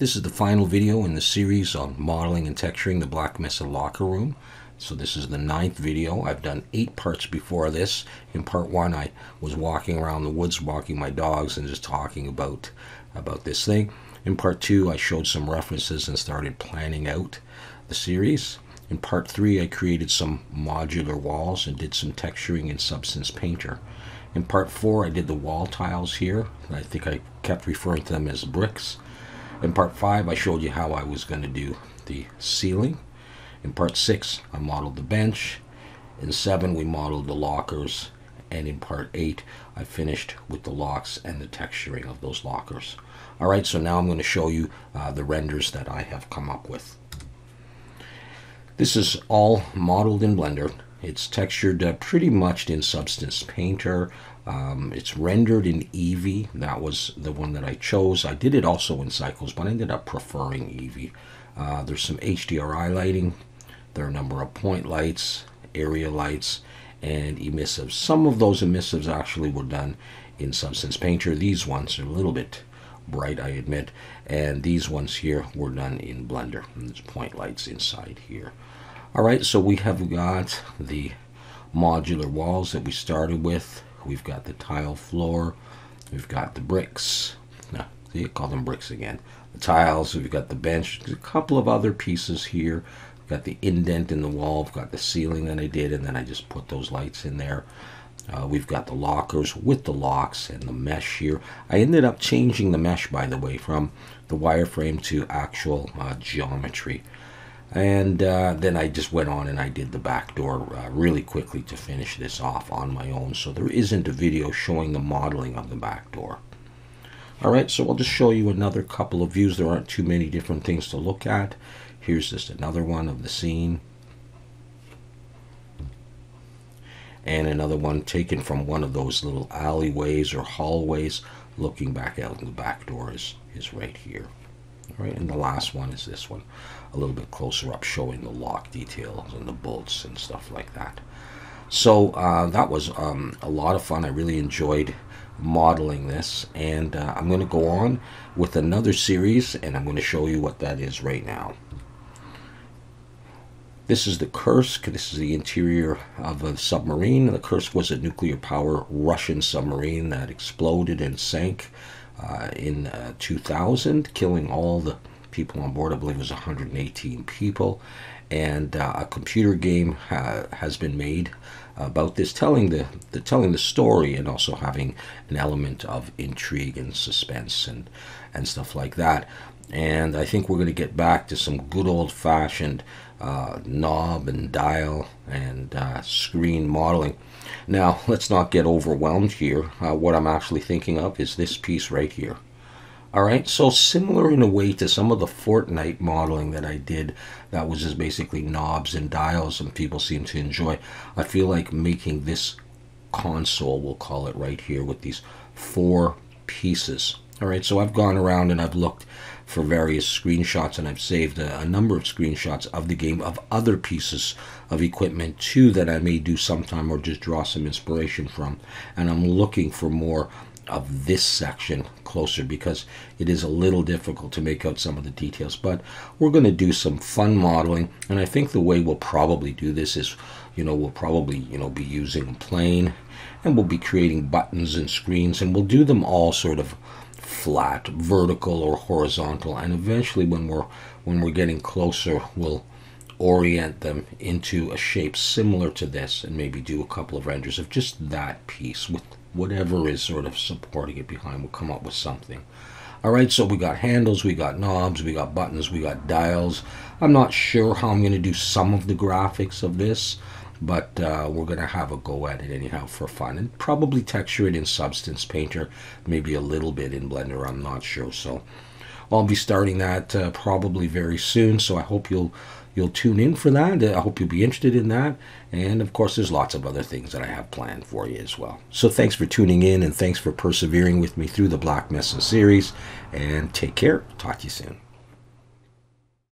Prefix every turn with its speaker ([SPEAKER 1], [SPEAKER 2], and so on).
[SPEAKER 1] This is the final video in the series on modeling and texturing the Black Mesa locker room. So this is the ninth video. I've done eight parts before this. In part one, I was walking around the woods, walking my dogs, and just talking about about this thing. In part two, I showed some references and started planning out the series. In part three, I created some modular walls and did some texturing in Substance Painter. In part four, I did the wall tiles here. I think I kept referring to them as bricks. In part 5, I showed you how I was going to do the ceiling. In part 6, I modeled the bench. In 7, we modeled the lockers. And in part 8, I finished with the locks and the texturing of those lockers. Alright, so now I'm going to show you uh, the renders that I have come up with. This is all modeled in Blender. It's textured uh, pretty much in Substance Painter. Um, it's rendered in Eevee. That was the one that I chose. I did it also in Cycles, but I ended up preferring Eevee. Uh, there's some HDRI lighting. There are a number of point lights, area lights, and emissives. Some of those emissives actually were done in Substance Painter. These ones are a little bit bright, I admit. And these ones here were done in Blender. And there's point lights inside here. All right, so we have got the modular walls that we started with. We've got the tile floor. We've got the bricks. No, see, call them bricks again. The tiles. We've got the bench. There's a couple of other pieces here. We've got the indent in the wall. We've got the ceiling that I did, and then I just put those lights in there. Uh, we've got the lockers with the locks and the mesh here. I ended up changing the mesh, by the way, from the wireframe to actual uh, geometry. And uh, then I just went on and I did the back door uh, really quickly to finish this off on my own. So there isn't a video showing the modeling of the back door. Alright, so I'll just show you another couple of views. There aren't too many different things to look at. Here's just another one of the scene. And another one taken from one of those little alleyways or hallways looking back out the back door is, is right here. Right, and the last one is this one a little bit closer up showing the lock details and the bolts and stuff like that. So uh, that was um, a lot of fun. I really enjoyed modeling this and uh, I'm going to go on with another series and I'm going to show you what that is right now. This is the Kursk. This is the interior of a submarine. The Kursk was a nuclear power Russian submarine that exploded and sank in uh, 2000, killing all the people on board. I believe it was 118 people. And uh, a computer game ha has been made about this, telling the, the telling the story and also having an element of intrigue and suspense and and stuff like that. And I think we're going to get back to some good old-fashioned uh, knob and dial and uh, screen modeling. Now, let's not get overwhelmed here. Uh, what I'm actually thinking of is this piece right here. All right, so similar in a way to some of the Fortnite modeling that I did that was just basically knobs and dials and people seem to enjoy. I feel like making this console, we'll call it right here, with these four pieces. All right, so I've gone around and I've looked for various screenshots and I've saved a, a, number of screenshots of the game of other pieces of equipment too that I may do sometime or just draw some inspiration from. And I'm looking for more of this section closer because it is a little difficult to make out some of the details. But we're going to do some fun modeling and I think the way we'll probably do this is you know we'll probably you know be using a plane and we'll be creating buttons and screens and we'll do them all sort of flat vertical or horizontal. And eventually when we're when we're getting closer we'll orient them into a shape similar to this and maybe do a couple of renders of just that piece with whatever is sort of supporting it behind, we'll come up with something. All right, so we got handles, we got knobs, we got buttons, we got dials. I'm not sure how I'm going to do some of the graphics of this, but uh, we're going to have a go at it anyhow for fun. And probably texture it in Substance Painter, maybe a little bit in Blender, I'm not sure. So I'll be starting that uh, probably very soon, so I hope you'll you'll tune in for that. I hope you'll be interested in that. And of course, there's lots of other things that I have planned for you as well. So thanks for tuning in and thanks for persevering with me through the Black Mesa series. And take care. Talk to you soon.